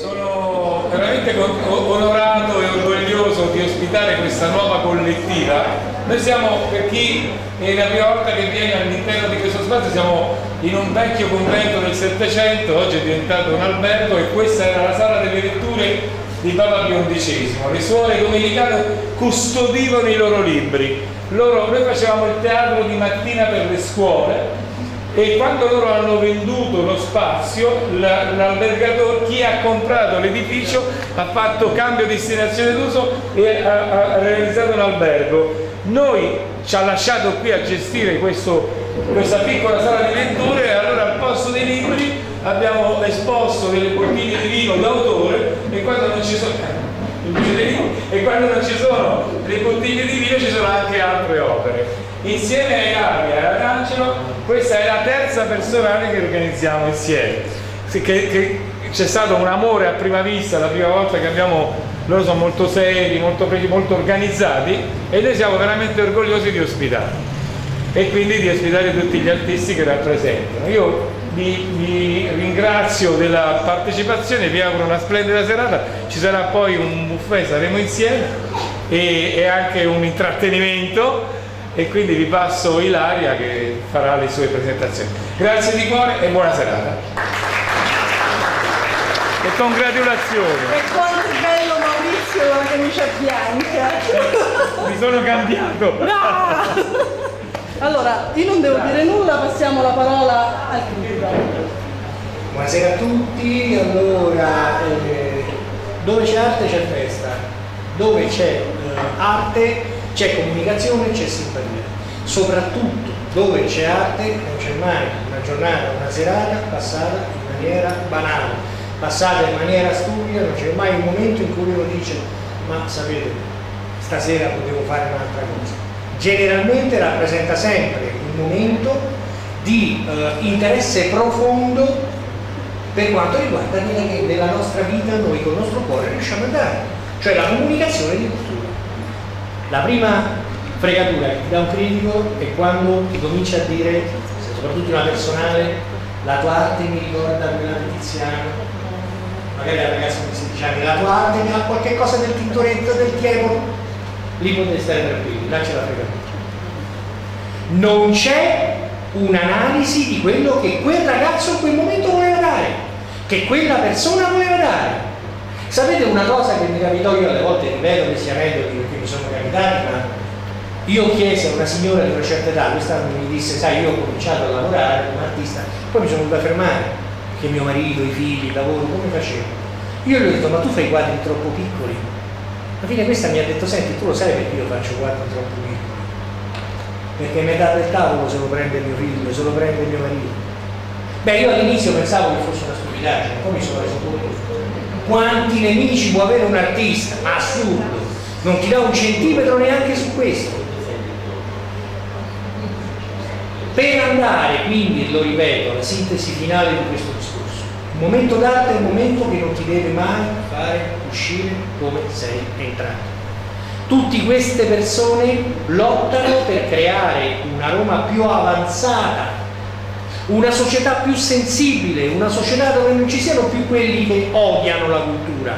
Sono veramente onorato e orgoglioso di ospitare questa nuova collettiva. Noi siamo, per chi è la prima volta che viene all'interno di questo spazio, siamo in un vecchio convento del Settecento, oggi è diventato un albergo e questa era la sala delle letture di Papa Pio XI. Le suore domenicane custodivano i loro libri. Loro, noi facevamo il teatro di mattina per le scuole e quando loro hanno venduto lo spazio l'albergatore, chi ha comprato l'edificio ha fatto cambio destinazione d'uso e ha, ha, realizzato un albergo. Noi ci ha lasciato qui a gestire questo, questa piccola sala di letture e allora al posto dei libri abbiamo esposto delle bottiglie di vino d'autore e quando non ci sono e quando non ci sono le bottiglie di vino ci sono anche altre opere. Insieme ai Gabi e ad Angelo questa è la terza personale che organizziamo insieme. Che, che c'è stato un amore a prima vista la prima volta che abbiamo loro sono molto seri, molto, molto organizzati e noi siamo veramente orgogliosi di ospitare. E quindi di ospitare tutti gli artisti che rappresentano. Io vi, vi, ringrazio della partecipazione, vi auguro una splendida serata, ci sarà poi un buffet, saremo insieme e, e anche un intrattenimento e quindi vi passo Ilaria che farà le sue presentazioni. Grazie di cuore e buona serata. E congratulazioni. E quanto è bello Maurizio la camicia bianca. Mi sono cambiato. No! Allora, io non devo dire nulla, passiamo la parola al critico. Buonasera a tutti, allora eh, dove c'è arte c'è festa, dove c'è eh, arte c'è comunicazione, c'è simpatia. Soprattutto dove c'è arte non c'è mai una giornata, una serata passata in maniera banale, passata in maniera stupida, non c'è mai un momento in cui uno dice ma sapete, stasera potevo fare un'altra cosa. Generalmente rappresenta sempre un momento di eh, interesse profondo per quanto riguarda quella che nella nostra vita noi con il nostro cuore riusciamo a dare, cioè la comunicazione di cultura. La prima fregatura che dà un critico è quando ti comincia a dire, soprattutto una personale, la tua arte mi ricorda quella di Tiziano, magari la ragazza di 16 anni, la tua arte mi ha qualche cosa del Tintoretto, del Tiepolo, lì potete stare tranquilli, là c'è la fregatura. Non c'è un'analisi di quello che quel ragazzo in quel momento voleva dare, che quella persona voleva dare. Sapete una cosa che mi capitò io alle volte, ripeto che sia meglio perché mi sono capitati, ma io chiesi a una signora di una certa età, questa mi disse, sai, io ho cominciato a lavorare come artista, poi mi sono dovuta fermare, perché mio marito, i figli, il lavoro, come facevo? Io gli ho detto, ma tu fai quadri troppo piccoli. Alla fine questa mi ha detto, senti, tu lo sai perché io faccio quadri troppo piccoli? Perché metà del tavolo se lo prende mio figlio, se lo prende mio marito. Beh, io all'inizio pensavo che fosse una stupidaggine, poi mi sono reso conto quanti nemici può avere un artista, ma assurdo, non ti dà un centimetro neanche su questo. Per andare, quindi, lo ripeto, alla sintesi finale di questo discorso, il momento d'arte è il momento che non ti deve mai fare uscire come sei entrato. Tutte queste persone lottano per creare una Roma più avanzata una società più sensibile, una società dove non ci siano più quelli che odiano la cultura,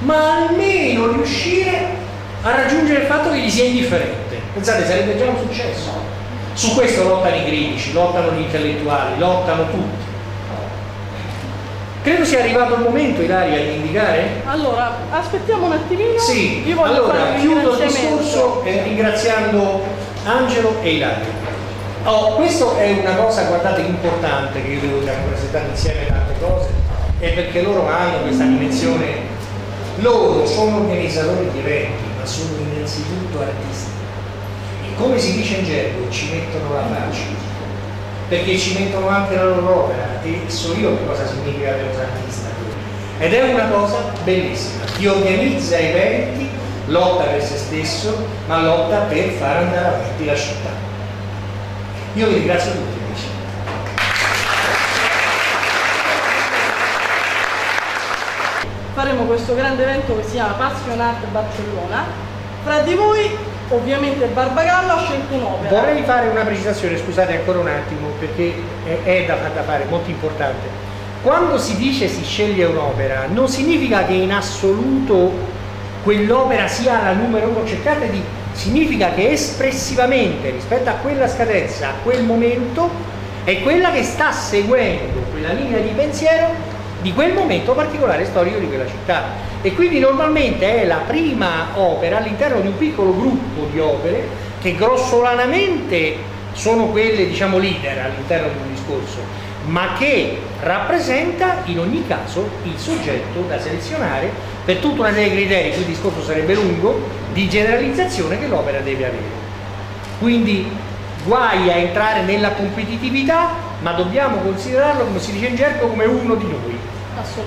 ma almeno riuscire a raggiungere il fatto che gli sia indifferente. Pensate, sarebbe già un successo. Su questo lottano i critici, lottano gli intellettuali, lottano tutti. Credo sia arrivato il momento, Ilaria, di indicare. Allora, aspettiamo un attimino. Sì, allora chiudo il discorso eh, ringraziando Angelo e Ilaria. Oh, questo è una cosa, guardate, importante che io devo abbiamo presentato insieme tante cose, è perché loro hanno questa dimensione, loro sono organizzatori di eventi, ma sono innanzitutto artisti. Come si dice in gergo, ci mettono la faccia, perché ci mettono anche la loro opera, e so io che cosa significa avere un artista. Ed è una cosa bellissima. Chi organizza eventi lotta per se stesso, ma lotta per far andare avanti la città. Io vi ringrazio tutti. Faremo questo grande evento che si chiama Passion Art Barcellona. Fra di voi ovviamente Barbagallo ha scelto un'opera. Vorrei fare una precisazione, scusate ancora un attimo, perché è, è da, da, fare, molto importante. quando si dice si sceglie un'opera, non significa che in assoluto quell'opera sia la numero uno, cercate di significa che espressivamente rispetto a quella scadenza, a quel momento, è quella che sta seguendo quella linea di pensiero di quel momento particolare storico di quella città. E quindi normalmente è la prima opera all'interno di un piccolo gruppo di opere che grossolanamente sono quelle, diciamo, leader all'interno di un discorso, ma che rappresenta in ogni caso il soggetto da selezionare per tutta una serie di criteri, qui il discorso sarebbe lungo, di generalizzazione che l'opera deve avere. Quindi guai a entrare nella competitività, ma dobbiamo considerarlo, come si dice in gergo, come uno di noi.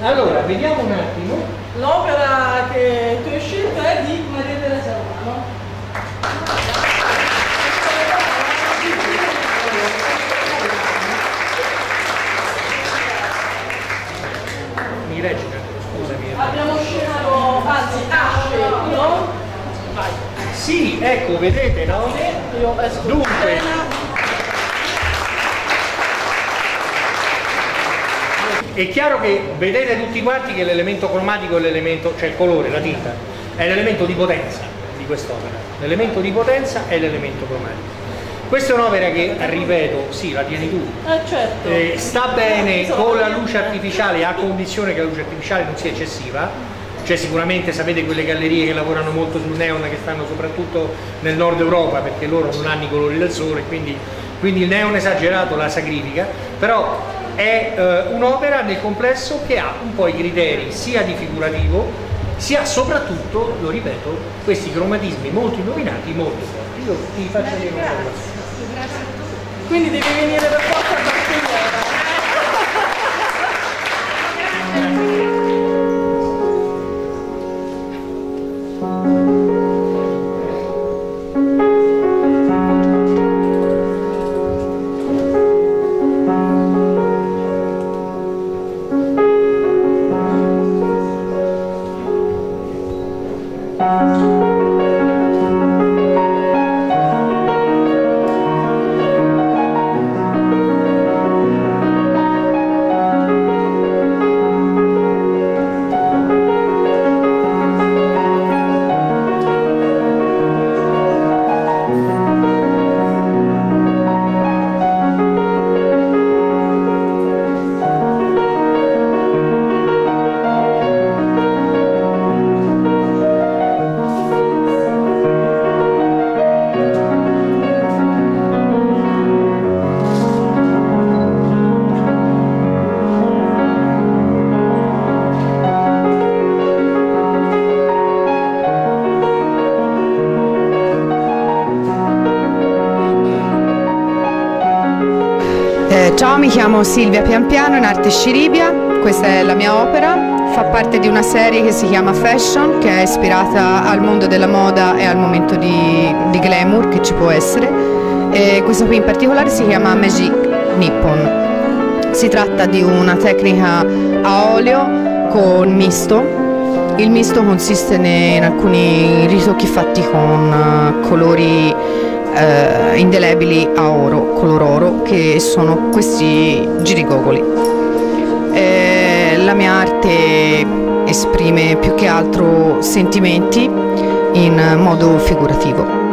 Allora, vediamo un attimo. L'opera che tu hai scelto è di Maria Teresa Romano. Mi leggi, scusami. Abbiamo scelto, anzi, ha scelto. Vai. Sì, ecco, vedete, no? Dunque. È chiaro che vedete tutti quanti che l'elemento cromatico è l'elemento, cioè il colore, la tinta, è l'elemento di potenza di quest'opera. L'elemento di potenza è l'elemento cromatico. Questa è un'opera che, ripeto, sì, la tieni tu, Eh certo. eh, sta bene con la luce artificiale a condizione che la luce artificiale non sia eccessiva cioè sicuramente sapete quelle gallerie che lavorano molto sul neon che stanno soprattutto nel nord Europa perché loro non hanno i colori del sole quindi, quindi il neon esagerato la sacrifica però è eh, un'opera nel complesso che ha un po' i criteri sia di figurativo sia soprattutto, lo ripeto, questi cromatismi molto illuminati molto forti. Io ti faccio vedere una cosa. Quindi devi venire per forza chiamo Silvia Pianpiano in arte Sciribia, questa è la mia opera, fa parte di una serie che si chiama Fashion, che è ispirata al mondo della moda e al momento di, di glamour che ci può essere. E questa qui in particolare si chiama Magic Nippon. Si tratta di una tecnica a olio con misto. Il misto consiste in alcuni ritocchi fatti con eh, colori eh, indelebili a oro, color oro, che sono questi girigogoli. Eh, la mia arte esprime più che altro sentimenti in modo figurativo.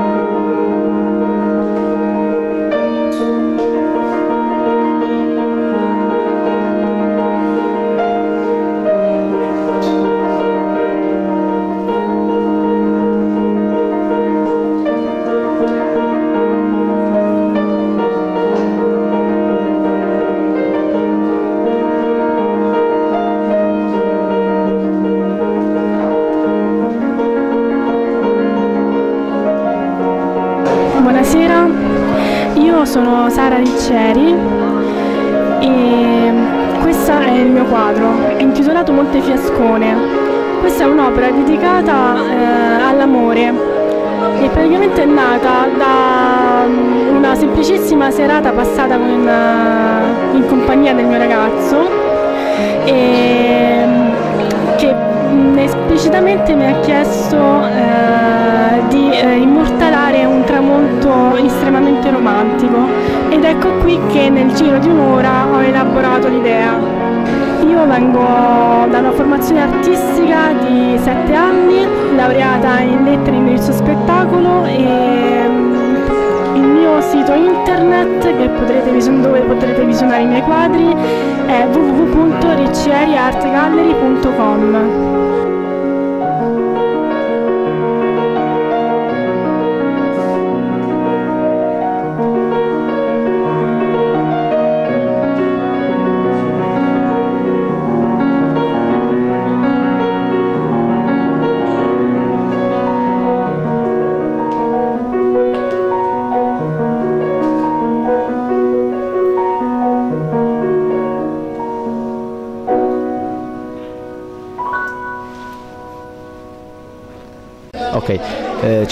Monte Fiascone. Questa è un'opera dedicata eh, all'amore e praticamente è nata da mm, una semplicissima serata passata con, eh, in compagnia del mio ragazzo e, mm, che mm, esplicitamente mi ha chiesto eh, di eh, immortalare un tramonto estremamente romantico ed ecco qui che nel giro di un'ora ho elaborato l'idea. Io vengo da una formazione artistica di 7 anni, laureata in lettere e indirizzo spettacolo e mm, il mio sito internet potrete dove potrete visionare i miei quadri è www.riccieriartgallery.com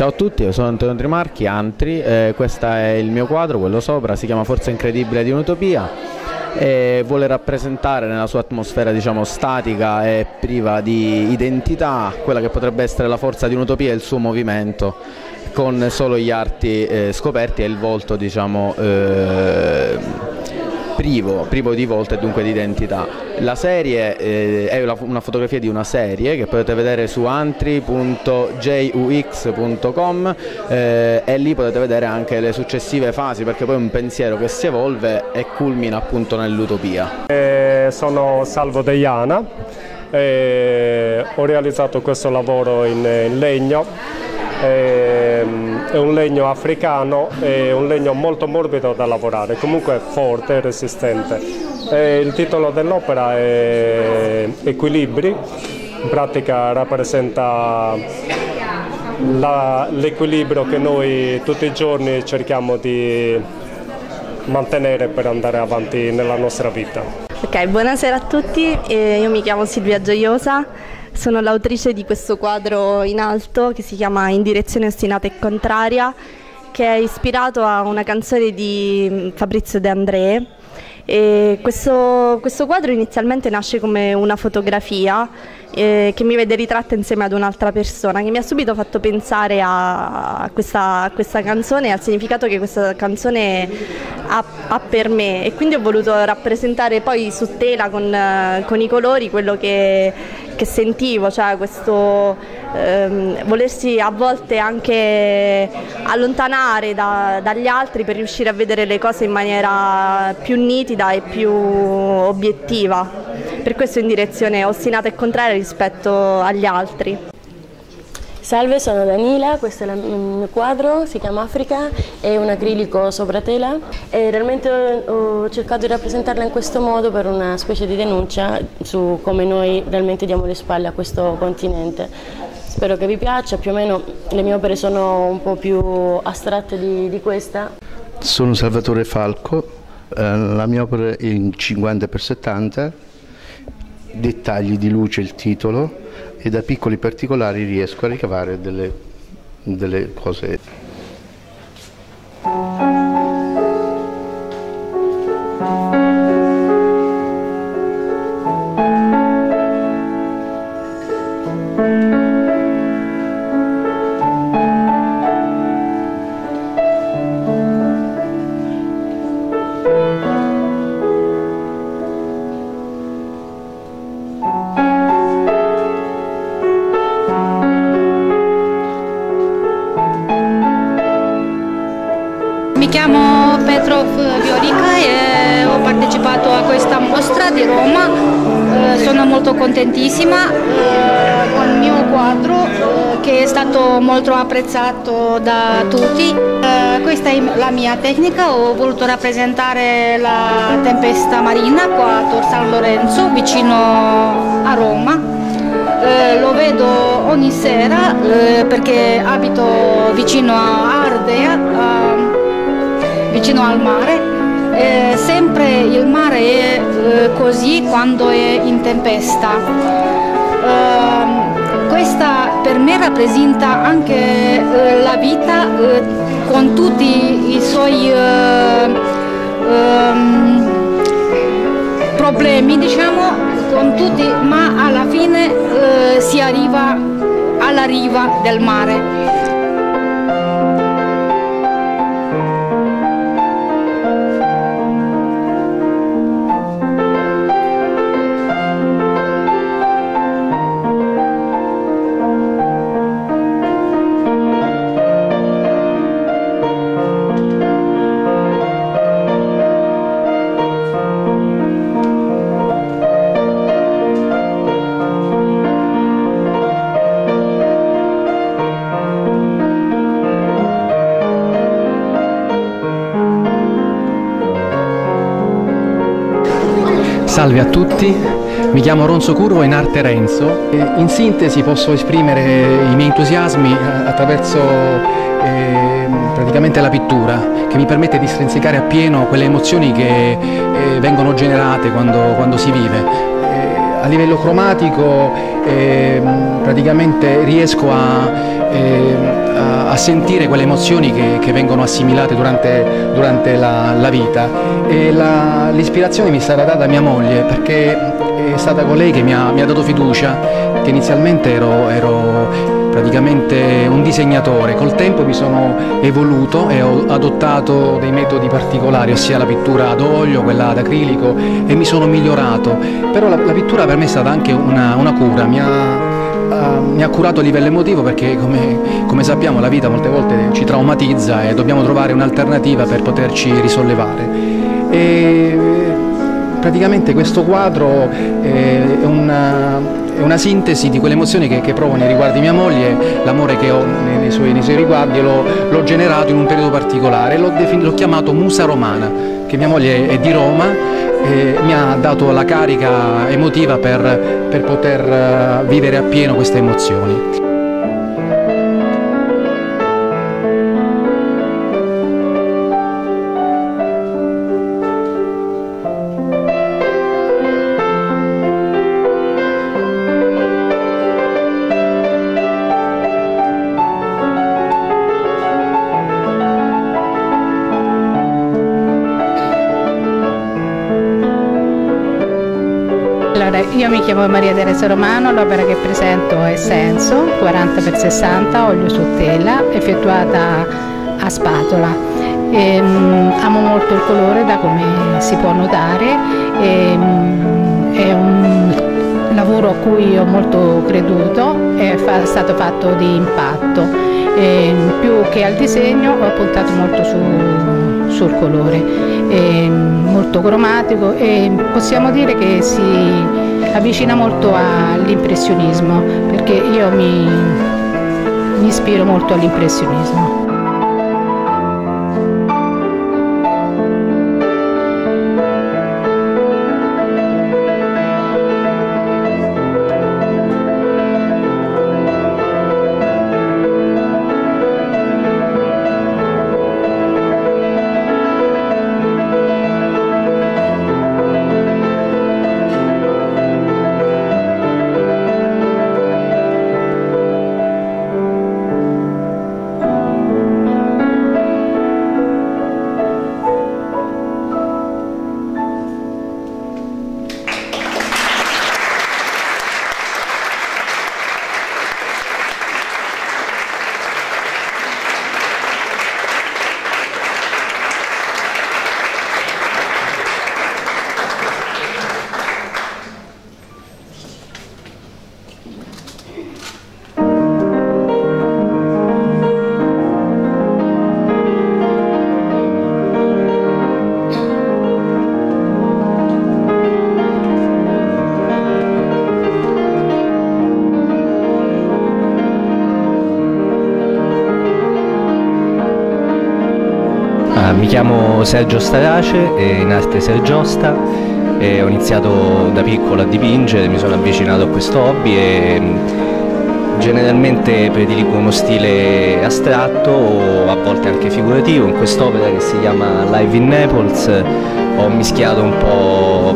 ciao a tutti, io sono Antonio Trimarchi, Antri, eh, questo è il mio quadro, quello sopra, si chiama Forza Incredibile di Un'Utopia e vuole rappresentare nella sua atmosfera diciamo statica e priva di identità quella che potrebbe essere la forza di un'utopia e il suo movimento con solo gli arti eh, scoperti e il volto diciamo eh, privo, privo di volta e dunque di identità. La serie eh, è una fotografia di una serie che potete vedere su antri.jux.com eh, e lì potete vedere anche le successive fasi perché poi è un pensiero che si evolve e culmina appunto nell'utopia. Eh, sono Salvo Deiana, ho realizzato questo lavoro in, in legno Ehm, è un legno africano, è un legno molto morbido da lavorare, comunque forte e resistente. E il titolo dell'opera è Equilibri, in pratica rappresenta l'equilibrio che noi tutti i giorni cerchiamo di mantenere per andare avanti nella nostra vita. Ok, buonasera a tutti, io mi chiamo Silvia Gioiosa sono l'autrice di questo quadro in alto che si chiama In direzione ostinata e contraria, che è ispirato a una canzone di mm, Fabrizio De André. Questo, questo quadro inizialmente nasce come una fotografia eh, che mi vede ritratta insieme ad un'altra persona che mi ha subito fatto pensare a questa, a questa canzone e al significato che questa canzone ha, ha, per me. E quindi ho voluto rappresentare poi su tela con, con i colori quello che, che sentivo, cioè questo ehm, volersi a volte anche allontanare da, dagli altri per riuscire a vedere le cose in maniera più nitida e più obiettiva. Per questo in direzione ostinata e contraria rispetto agli altri. Salve, sono Danila, questo è il mio quadro, si chiama Africa, è un acrilico sopra tela e realmente ho cercato di rappresentarla in questo modo per una specie di denuncia su come noi realmente diamo le spalle a questo continente. Spero che vi piaccia, più o meno le mie opere sono un po' più astratte di, di questa. Sono Salvatore Falco, eh, la mia opera è in 50x70, dettagli di luce il titolo, e da piccoli particolari riesco a ricavare delle, delle cose. Chiamo Petrov Viorica e ho partecipato a questa mostra di Roma, eh, sono molto contentissima eh, con il mio quadro eh, che è stato molto apprezzato da tutti. Questa è la mia tecnica, ho voluto rappresentare la tempesta marina qua a Tor San Lorenzo vicino a Roma. Eh, lo vedo ogni sera eh, perché abito vicino a Ardea, a vicino al mare. Eh, sempre il mare è eh, così quando è in tempesta. Eh, questa per me rappresenta anche eh, la vita eh, con tutti i suoi eh, ehm, problemi, diciamo, con tutti, ma alla fine si arriva alla riva del mare. Salve a tutti, mi chiamo Ronzo Curvo in arte Renzo. In sintesi posso esprimere i miei entusiasmi attraverso eh, praticamente la pittura che mi permette di strensicare appieno quelle emozioni che eh, vengono generate quando, quando si vive. Eh, a livello cromatico ehm, praticamente riesco a, ehm, a, sentire quelle emozioni che, che vengono assimilate durante, durante la, la, vita. E l'ispirazione mi è stata data da mia moglie perché è stata colei che mi ha, mi ha dato fiducia, che inizialmente ero, ero praticamente un disegnatore, col tempo mi sono evoluto e ho adottato dei metodi particolari, ossia la pittura ad olio, quella ad acrilico e mi sono migliorato, però la, la pittura per me è stata anche una, una cura, mi ha, uh, mi ha, curato a livello emotivo perché come, come sappiamo la vita molte volte ci traumatizza e dobbiamo trovare un'alternativa per poterci risollevare. E praticamente questo quadro è una, è una sintesi di quelle emozioni che, che, provo nei riguardi di mia moglie, l'amore che ho nei, nei, suoi, nei suoi, riguardi l'ho, generato in un periodo particolare, l'ho, l'ho, chiamato Musa Romana, che mia moglie è di Roma e mi ha dato la carica emotiva per, per poter eh, vivere appieno queste emozioni. Chiamo Maria Teresa Romano, l'opera che presento è Senso, 40x60, olio su tela, effettuata a spatola. E, um, amo molto il colore da come si può notare, e, um, è un lavoro a cui ho molto creduto, è fa stato fatto di impatto, e, più che al disegno ho puntato molto su, sul colore, è molto cromatico e possiamo dire che si avvicina molto all'impressionismo perché io mi, mi ispiro molto all'impressionismo. Mi chiamo Sergio Starace, in arte Sergiosta, ho iniziato da piccolo a dipingere, mi sono avvicinato a questo hobby e generalmente prediligo uno stile astratto o a volte anche figurativo. In quest'opera che si chiama Live in Naples ho mischiato un po',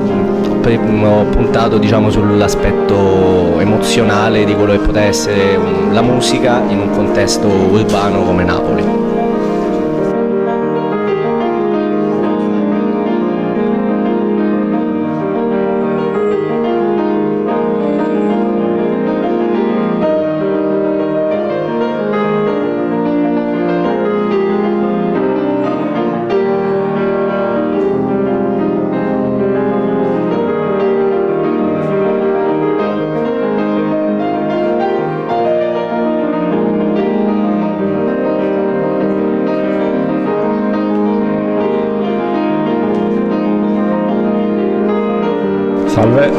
ho puntato diciamo, sull'aspetto emozionale di quello che poteva essere la musica in un contesto urbano come Napoli.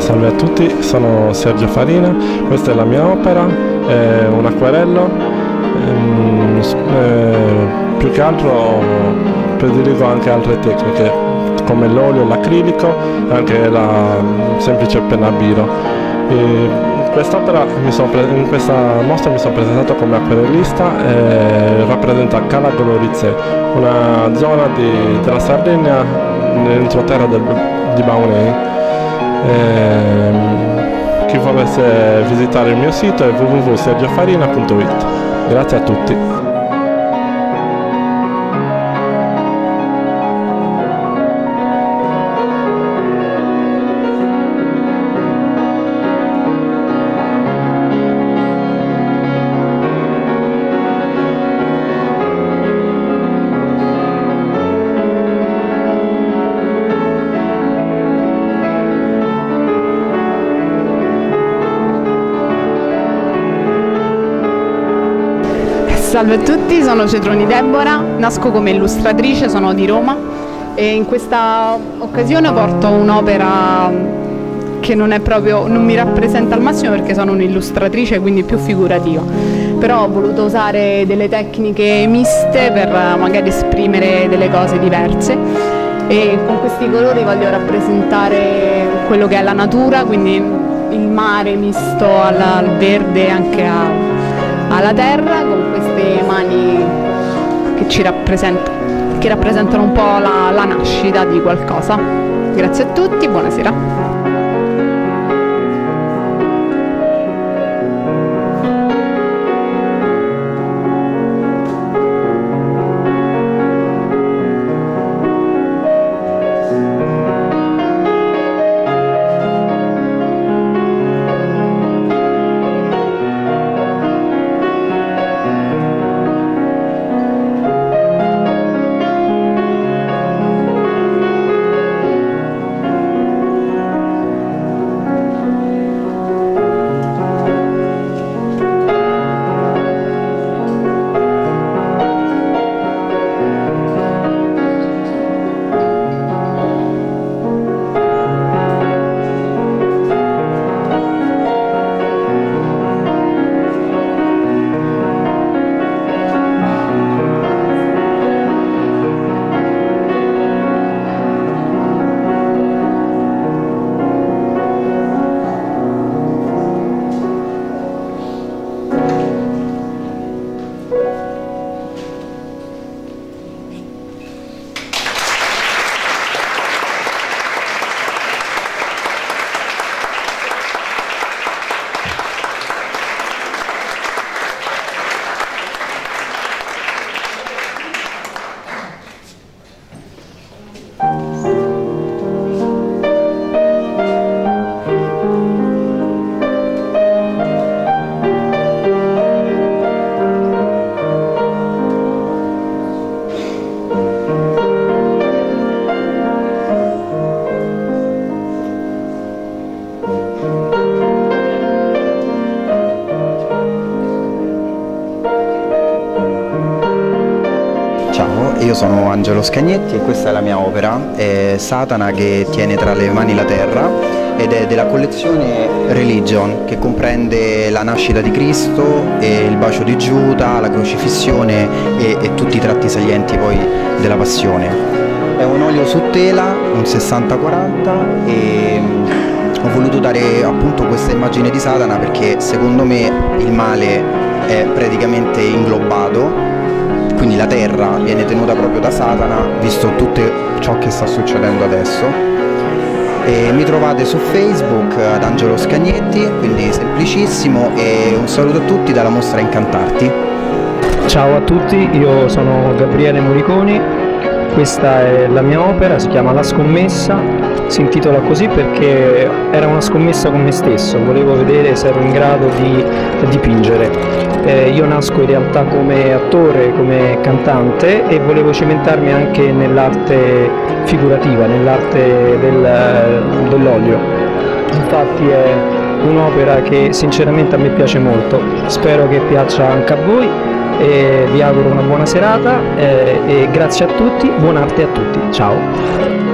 Salve, a tutti, sono Sergio Farina, questa è la mia opera, è un acquarello, ehm, eh, più che altro prediligo anche altre tecniche come l'olio, l'acrilico e anche la mm, semplice penna a biro. In questa mostra mi sono presentato come acquerellista e rappresenta Cala Golorizze, una zona di, della Sardegna nell'entroterra di Baunei. E, chi volesse visitare il mio sito è www.sergiofarina.it. Grazie a tutti. Salve a tutti, sono Cetroni Debora, nasco come illustratrice, sono di Roma e in questa occasione porto un'opera che non, proprio, non mi rappresenta al massimo perché sono un'illustratrice quindi più figurativa. Però ho voluto usare delle tecniche miste per magari esprimere delle cose diverse e con questi colori voglio rappresentare quello che è la natura quindi il mare misto al, al verde e anche a, alla terra con queste mani che ci rappresentano, che rappresentano un po' la, la nascita di qualcosa. Grazie a tutti, buonasera. Angelo Scagnetti e questa è la mia opera, è Satana che tiene tra le mani la terra ed è della collezione Religion che comprende la nascita di Cristo, il bacio di Giuda, la crocifissione e, e tutti i tratti salienti poi della passione. È un olio su tela, un 60-40 e mm, ho voluto dare appunto questa immagine di Satana perché secondo me il male è praticamente inglobato quindi la terra viene tenuta proprio da Satana, visto tutto ciò che sta succedendo adesso. E mi trovate su Facebook ad Angelo Scagnetti, quindi semplicissimo e un saluto a tutti dalla mostra Incantarti. Ciao a tutti, io sono Gabriele Moriconi, questa è la mia opera, si chiama La scommessa, si intitola così perché era una scommessa con me stesso, volevo vedere se ero in grado di dipingere eh, io nasco in realtà come attore, come cantante e volevo cimentarmi anche nell'arte figurativa, nell'arte del, dell'olio. Infatti è un'opera che sinceramente a me piace molto, spero che piaccia anche a voi e vi auguro una buona serata eh, e grazie a tutti, buon arte a tutti, ciao!